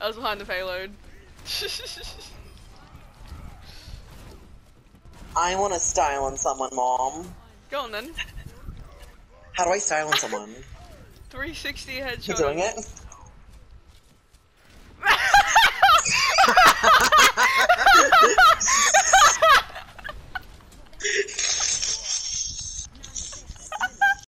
I was behind the payload. I want to style on someone, Mom. Go on then. How do I style on someone? 360 You doing it?